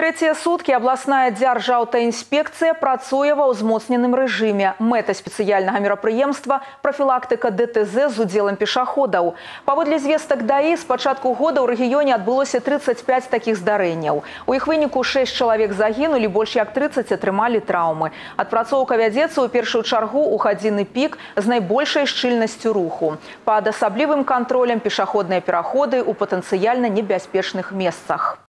Трэція суткі абласная дзяржаўтаінспекцыя працуе ва ўзмоцненым рэжыме. Мэта спецыяльнага мерапрыемства прафілактыка ДТЗ з удзелам пешаходаў. Паводле звестак даі з пачатку года ў рэгіёне адбылося 35 такіх здарэнняў. У іх выніку 6 чалавек загінулі, больш як 30 атрымалі траўмы. Адпрацоўка вядзецца ў першую чаргу ў гадзіны пік з найбольшай шчыльнасцю руху. Пад асаблівым кантролем пешаходныя пераходы ў патэнцыяльна небяспечных месцах.